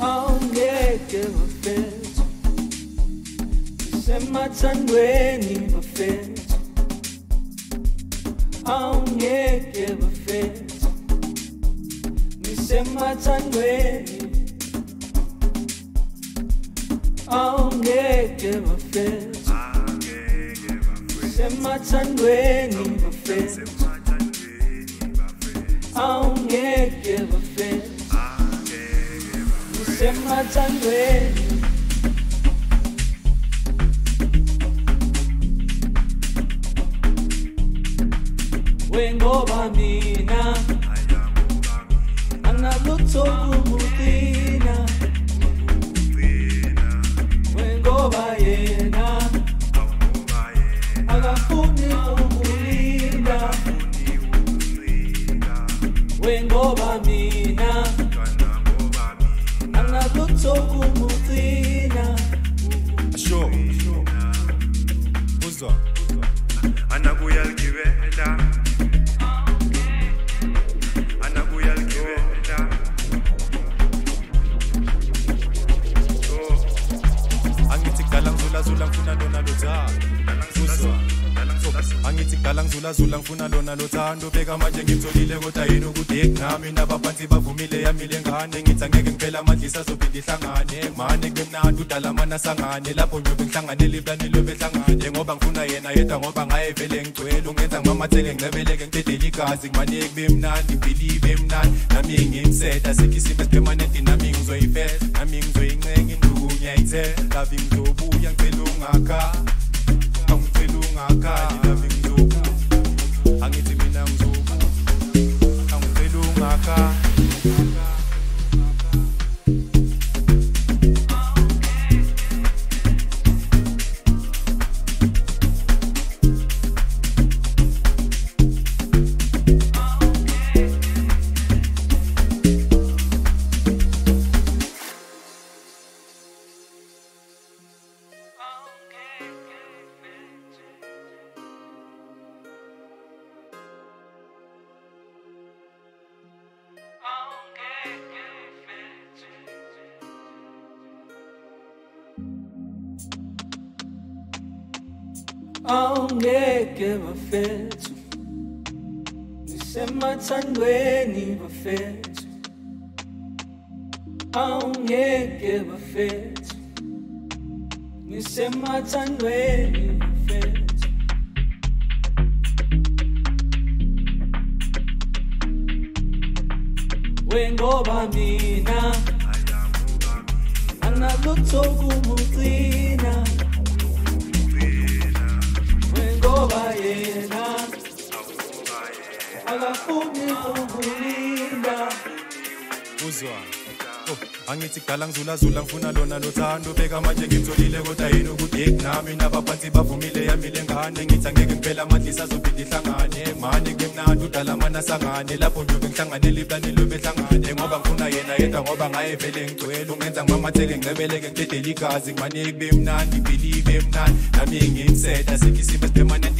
awungeke bafethu. Semathandweni bafethu. Awungeke bafethu nisemathandweni awungeke bafethu. Semathandweni bafethu. Awungeke bafethu. Nisemathandweni wengoba mina. Analutho kumutina wengoba mina analutho kumutina Sure. Uzwa. anakuyalgibela anakuyalgibela Angithi kudala ngizula zula ngifuna lona lothando. Bheka manje ngimtholile kodwa yini ukuthi nami nabaphansi bavumile yami lengane ngithi angeke ngiphela amandlisa sophinde ihlangane. Mane kumnandi udala mana sangane lapho njobe ngihlanganele iplani lobe hlangane. Ngoba ngifuna yena yedwa ngoba ngaye vele ngigcwele. Ungenza ngimamatheke ngicebeleke ngicedele igazi. Ngimane kube mnandi believe mnandi. Nami ngimseta sekhisime permanent nami ngizoyifela. Nami ngizoyincenga induku ngiyayithela. Love ngizobuya ngicela ungakha angicela ungakhali angicela awungeke bafethu. Nisemathandweni bafethu. Awungeke bafethu. Nisemathandweni bafethu. Wengoba mina. Analutho uzwa Oh, angithi kudala ngizula zula ngifuna lona lothando. Bheka manje ngimtholile kodwa yini ukuthi nami nabaphansi bavumile yami lengane ngithi angeke ngiphela amandlisa azophinde ihlangane. Mane kumnandi udala mana sangane lapho njobe ngihlanganele iplani lobe hlangane ngoba ngifuna yena yedwa ngoba ngaye vele ngigcwele. Ungenza ngimamatheke ngicebeleke ngicedele igazi. Ngimane kube mnandi believe mnandi nami ngimseta sekhisime permanent nami